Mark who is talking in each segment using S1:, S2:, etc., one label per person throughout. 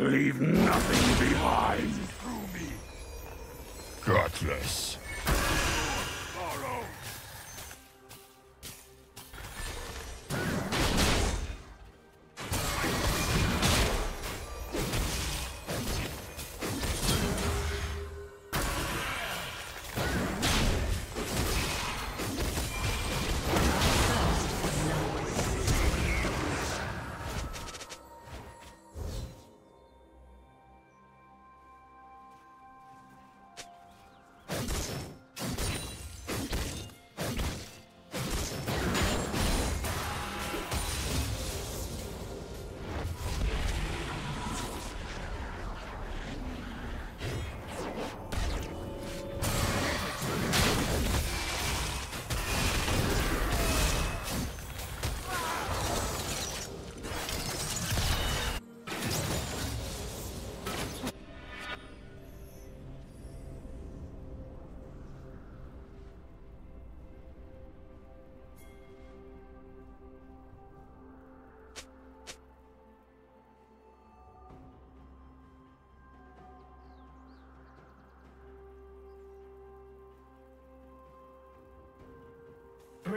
S1: Leave nothing behind.
S2: Gutless.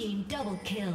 S3: Team double kill.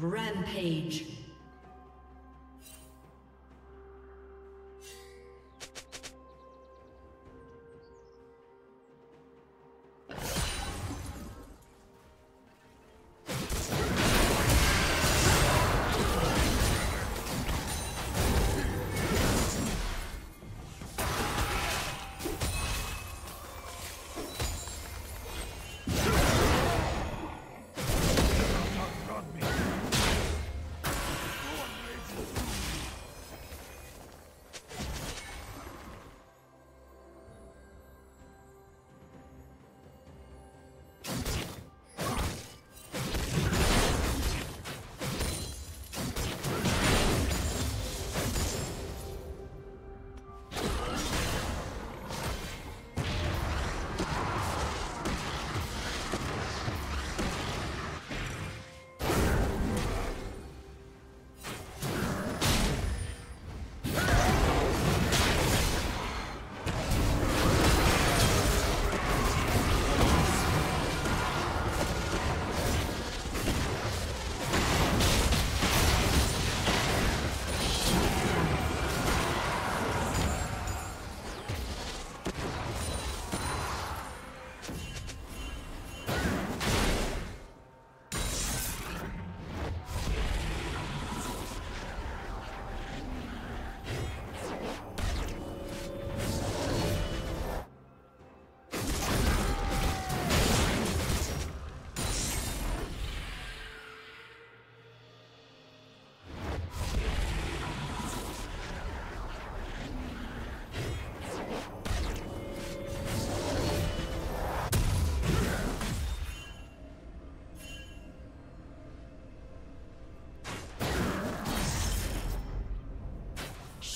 S3: Rampage.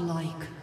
S3: Godlike.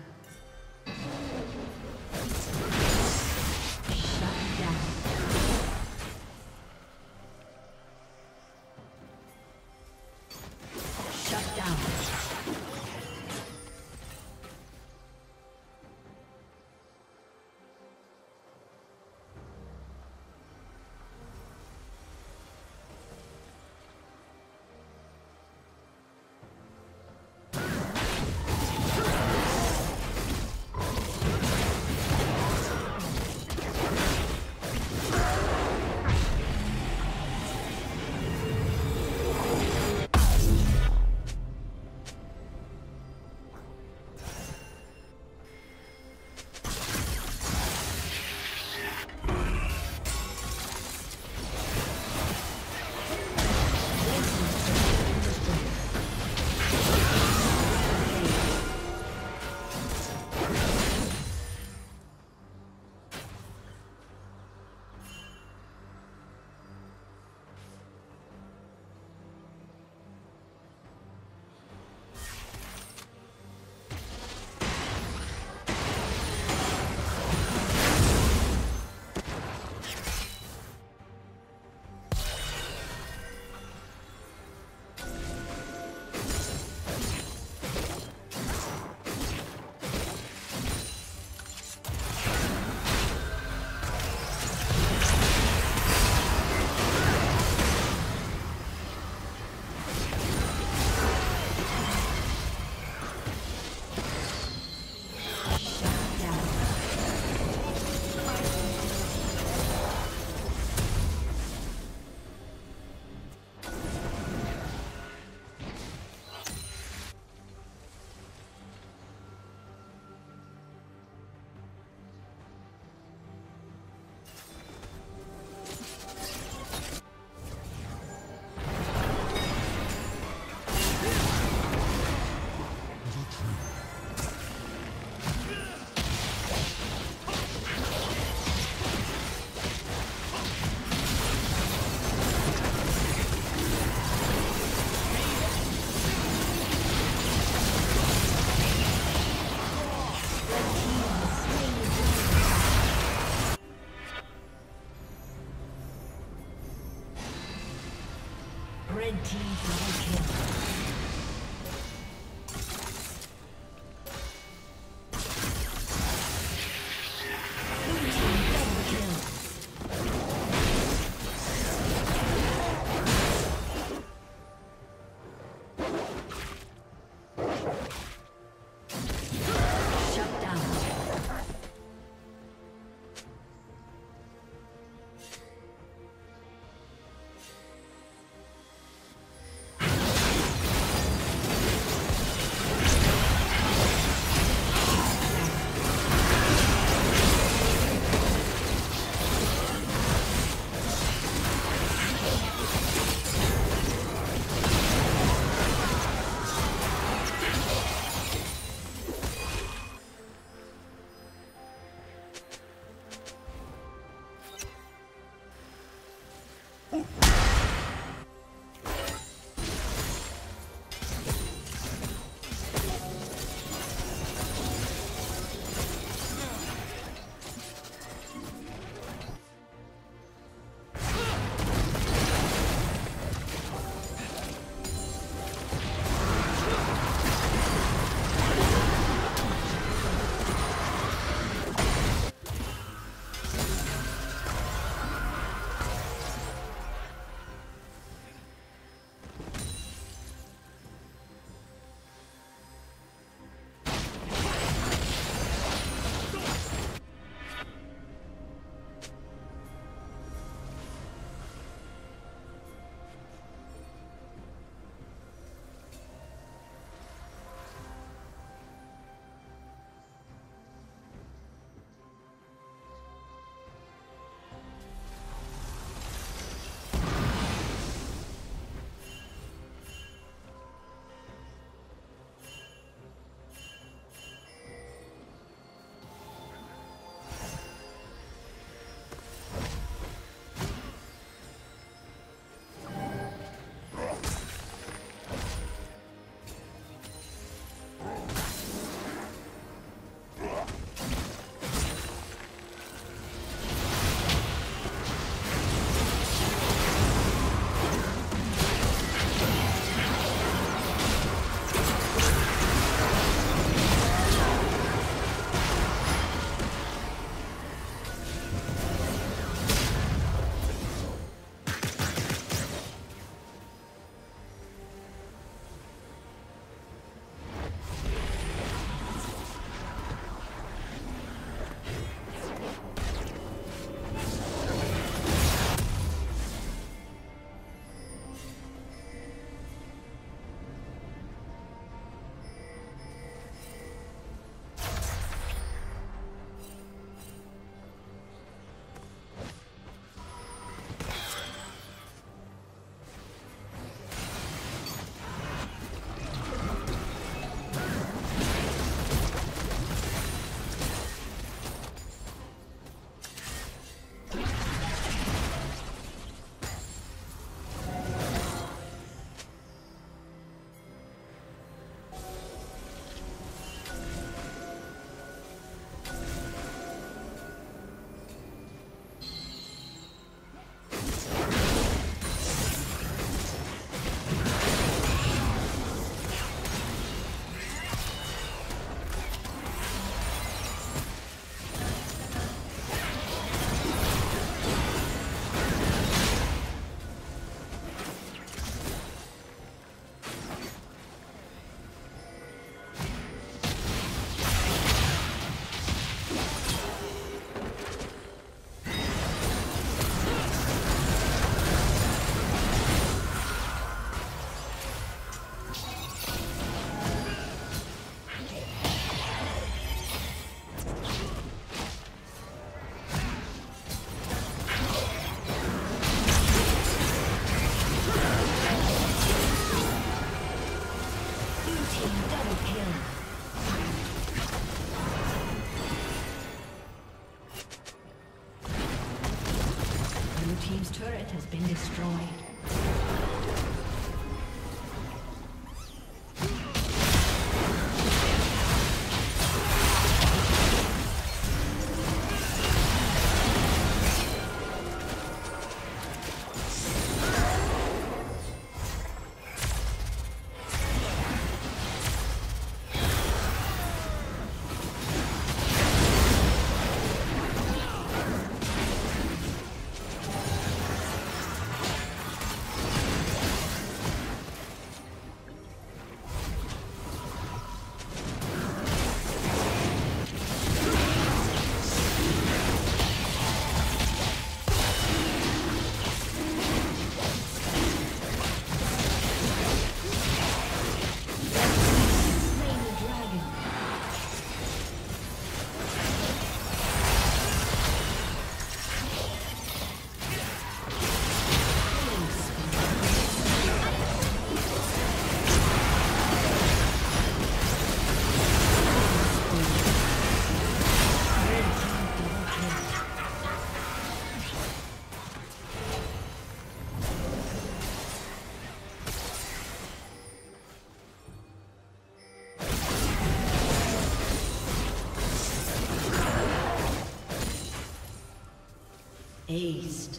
S3: Aced.